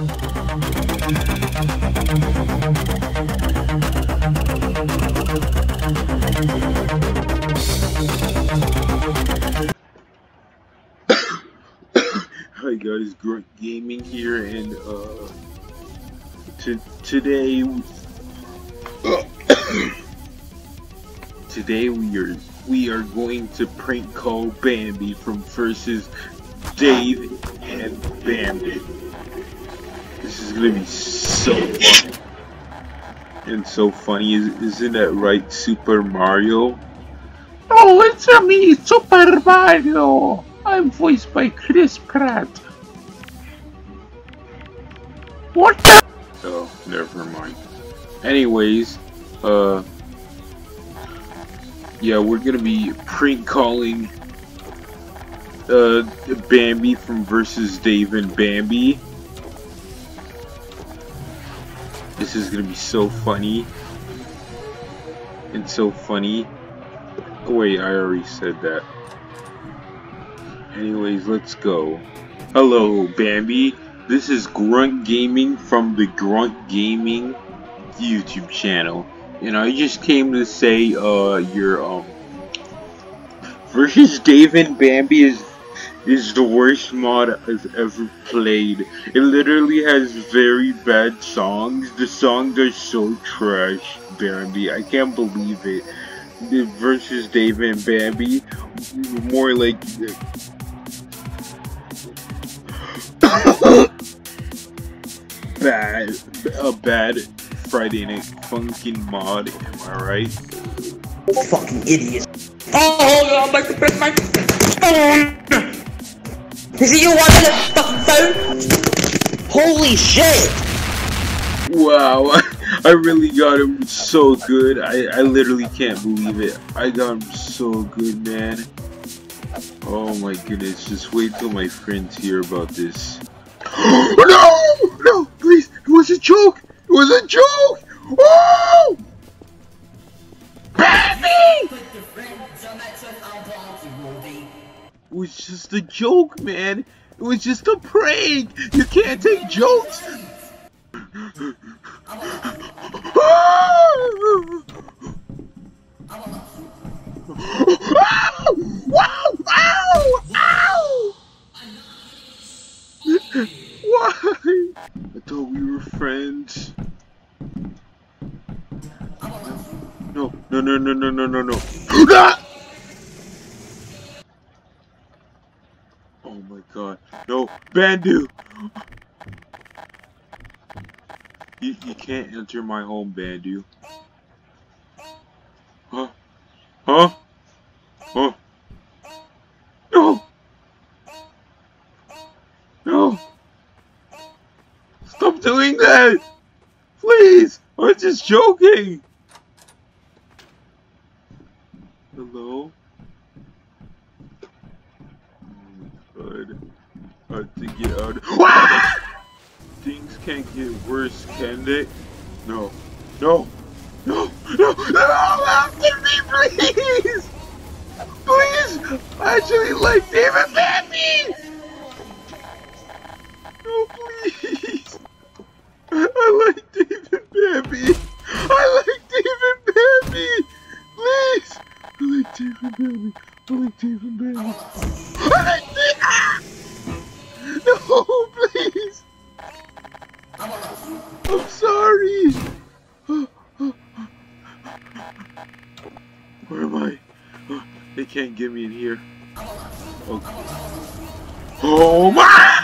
Hi guys, Grunt Gaming here, and uh, today, today we are we are going to prank call Bambi from versus Dave and Bambi. This is gonna be so funny. and so funny, isn't that right, Super Mario? Oh, it's a me, Super Mario. I'm voiced by Chris Pratt. What the? Oh, never mind. Anyways, uh, yeah, we're gonna be prank calling uh Bambi from versus Dave and Bambi. This is gonna be so funny and so funny. Oh wait, I already said that. Anyways, let's go. Hello, Bambi. This is Grunt Gaming from the Grunt Gaming YouTube channel. And I just came to say, uh, your, um, versus Dave and Bambi is is the worst mod I've ever played. It literally has very bad songs. The songs are so trash, Bambi. I can't believe it. The versus Dave and Bambi, more like bad, a bad Friday Night Funkin' mod. Am I right? Fucking idiot. Oh, hold on, my, my phone. Is it you watching the fucking phone? Holy shit! Wow, I really got him so good. I, I literally can't believe it. I got him so good, man. Oh my goodness, just wait till my friends hear about this. no! No! Please! It was a joke! It was a joke! Oh! Was just a joke, man. It was just a prank. You can't take jokes. Why? I thought we were friends. No, no, no, no, no, no, no, no. oh my god. No, Bandu! You, you can't enter my home, Bandu. Huh? Huh? Huh? No! No! Stop doing that! Please! I'm just joking! Hello? Oh my god. I have to get out of- Things can't get worse, can they? No. No! No! No! No! After me, please! Please! I actually like Dave and Bambi! No, please! I like Dave and Bambi! I like Dave and Bambi! Please! I like Dave and Bambi! I like Dave and Bambi! I like David Where am I? They can't get me in here. Oh, oh my!